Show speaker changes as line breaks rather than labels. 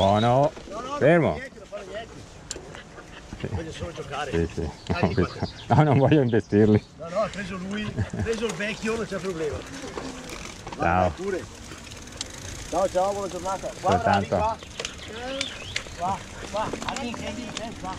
Buono.
No, no,
Fermo.
fa niente. Voglio solo giocare.
Sì, sì. No, no, non voglio investirli.
No, no, ha preso lui, ha preso il vecchio, non c'è problema.
Ciao.
pure. Ciao, ciao, buona giornata. Guarda,
Soltanto.
qua. Qua, qua, Ali, prendi, prendi, qua.